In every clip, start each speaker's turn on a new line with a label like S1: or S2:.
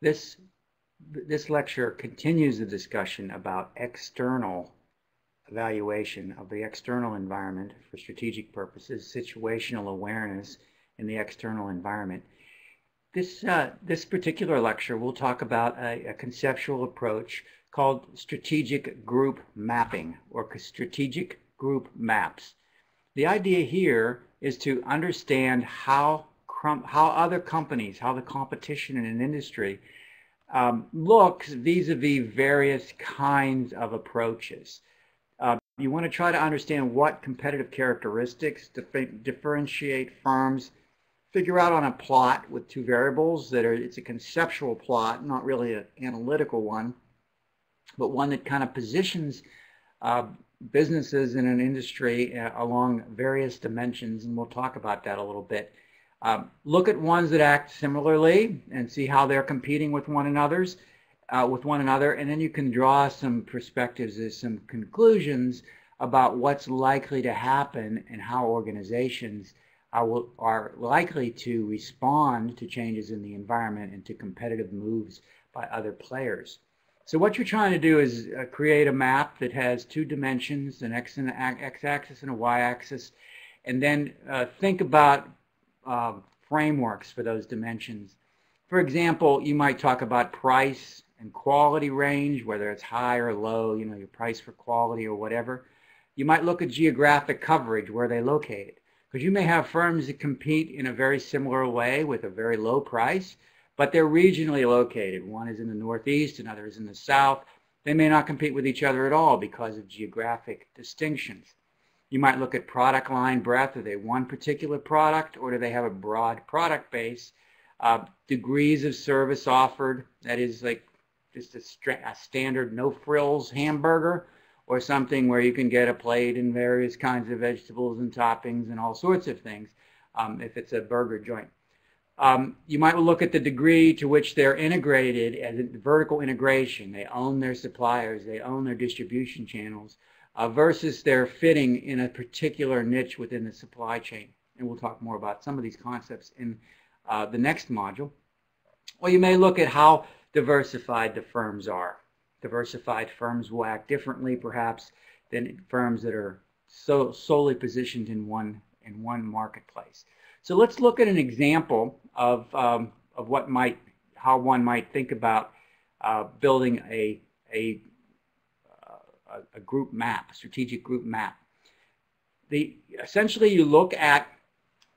S1: This, this lecture continues the discussion about external evaluation of the external environment for strategic purposes, situational awareness in the external environment. This, uh, this particular lecture will talk about a, a, conceptual approach called strategic group mapping or strategic group maps. The idea here is to understand how how other companies, how the competition in an industry um, looks vis-a-vis -vis various kinds of approaches. Uh, you want to try to understand what competitive characteristics differentiate firms. Figure out on a plot with two variables that are, it's a conceptual plot, not really an analytical one, but one that kind of positions uh, businesses in an industry uh, along various dimensions, and we'll talk about that a little bit. Um, look at ones that act similarly and see how they're competing with one another's, uh, with one another, and then you can draw some perspectives and some conclusions about what's likely to happen and how organizations are, are likely to respond to changes in the environment and to competitive moves by other players. So what you're trying to do is uh, create a map that has two dimensions, an x-axis and a y-axis, and then uh, think about uh, frameworks for those dimensions. For example, you might talk about price and quality range, whether it's high or low, you know, your price for quality or whatever. You might look at geographic coverage, where they located. Because you may have firms that compete in a very similar way with a very low price, but they're regionally located. One is in the Northeast, another is in the South. They may not compete with each other at all because of geographic distinctions. You might look at product line breadth. Are they one particular product or do they have a broad product base? Uh, degrees of service offered, that is like just a, a, standard no frills hamburger or something where you can get a plate and various kinds of vegetables and toppings and all sorts of things um, if it's a burger joint. Um, you might look at the degree to which they're integrated as vertical integration. They own their suppliers, they own their distribution channels, uh, versus their fitting in a particular niche within the supply chain. And we'll talk more about some of these concepts in uh, the next module. Or you may look at how diversified the firms are. Diversified firms will act differently, perhaps, than firms that are so solely positioned in one in one marketplace. So let's look at an example of, um, of what might, how one might think about uh, building a, a, uh, a group map, a strategic group map. The, essentially, you look at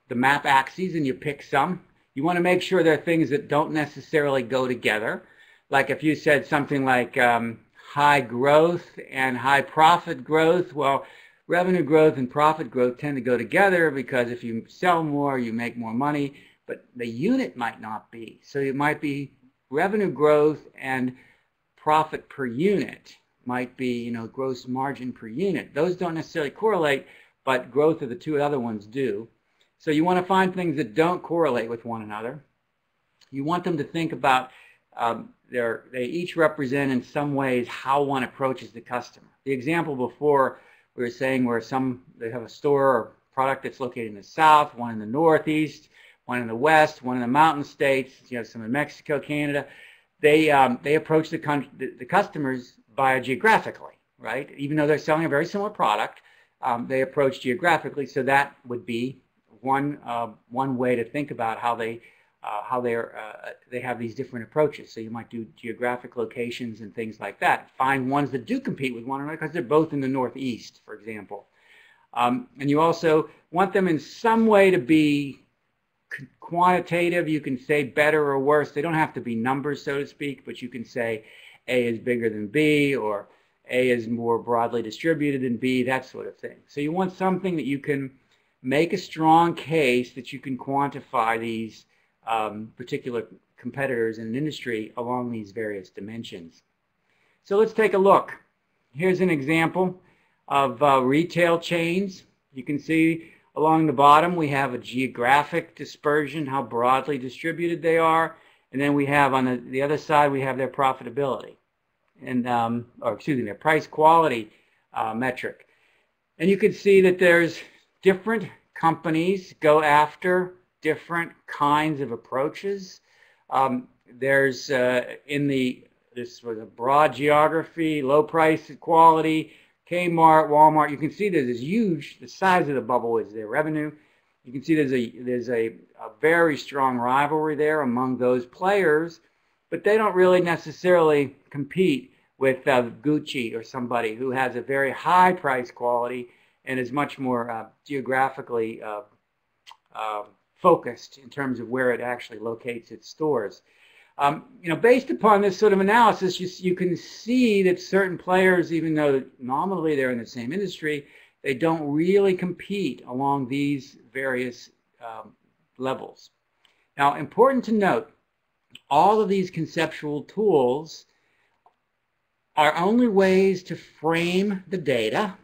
S1: the map axes and you pick some. You want to make sure there are things that don't necessarily go together. Like if you said something like um, high growth and high profit growth, well, revenue growth and profit growth tend to go together because if you sell more, you make more money, but the unit might not be. So it might be revenue growth and profit per unit might be, you know, gross margin per unit. Those don't necessarily correlate, but growth of the two other ones do. So you want to find things that don't correlate with one another. You want them to think about um, they each represent in some ways how one approaches the customer. The example before we were saying where some, they have a store or product that's located in the south, one in the northeast, one in the west, one in the mountain states, you know, some in Mexico, Canada. They, um, they approach the, the, the customers via geographically, right? Even though they're selling a very similar product, um, they approach geographically. So that would be one, uh, one way to think about how they uh, how they're, uh, they have these different approaches. So you might do geographic locations and things like that. Find ones that do compete with one another because they're both in the Northeast, for example. Um, and you also want them in some way to be quantitative. You can say better or worse. They don't have to be numbers, so to speak, but you can say A is bigger than B or A is more broadly distributed than B, that sort of thing. So you want something that you can make a strong case that you can quantify these um, particular competitors in an industry along these various dimensions. So let's take a look. Here's an example of uh, retail chains. You can see along the bottom we have a geographic dispersion, how broadly distributed they are. And then we have on the, the other side, we have their profitability. And, um, or excuse me, their price quality uh, metric. And you can see that there's different companies go after different kinds of approaches. Um, there's uh, in the this was a broad geography, low price quality, Kmart, Walmart. You can see there's this is huge. The size of the bubble is their revenue. You can see there's a there's a, a very strong rivalry there among those players, but they don't really necessarily compete with uh, Gucci or somebody who has a very high price quality and is much more uh, geographically uh, uh, focused in terms of where it actually locates its stores. Um, you know, based upon this sort of analysis, you, you can see that certain players, even though nominally they're in the same industry, they don't really compete along these various um, levels. Now, important to note, all of these conceptual tools are only ways to frame the data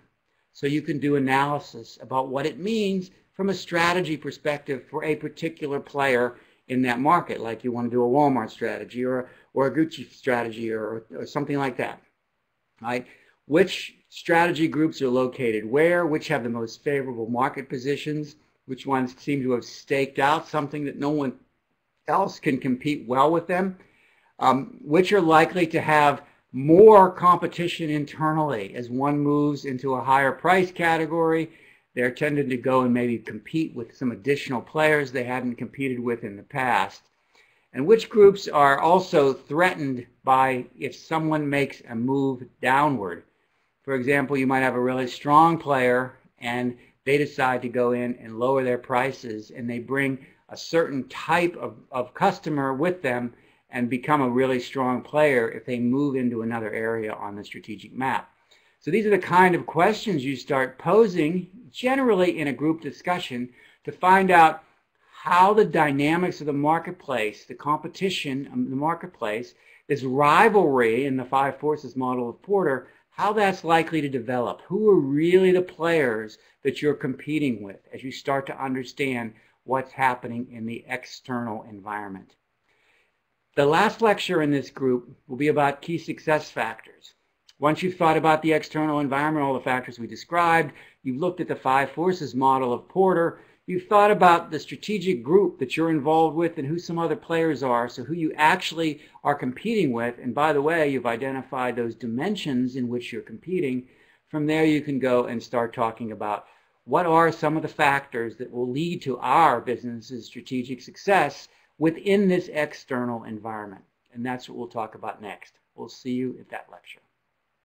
S1: so you can do analysis about what it means from a strategy perspective for a particular player in that market, like you want to do a Walmart strategy or, or a Gucci strategy or, or something like that. Right? Which strategy groups are located where, which have the most favorable market positions, which ones seem to have staked out something that no one else can compete well with them, um, which are likely to have more competition internally as one moves into a higher price category they're tending to go and maybe compete with some additional players they hadn't competed with in the past. And which groups are also threatened by if someone makes a move downward. For example, you might have a really strong player and they decide to go in and lower their prices and they bring a certain type of, of customer with them and become a really strong player if they move into another area on the strategic map. So these are the kind of questions you start posing generally in a group discussion to find out how the dynamics of the marketplace, the competition in the marketplace, this rivalry in the five forces model of Porter, how that's likely to develop. Who are really the players that you're competing with as you start to understand what's happening in the external environment. The last lecture in this group will be about key success factors. Once you've thought about the external environment, all the factors we described, you've looked at the five forces model of Porter, you've thought about the strategic group that you're involved with and who some other players are, so who you actually are competing with. And by the way, you've identified those dimensions in which you're competing. From there, you can go and start talking about what are some of the factors that will lead to our business's strategic success within this external environment. And that's what we'll talk about next. We'll see you at that lecture.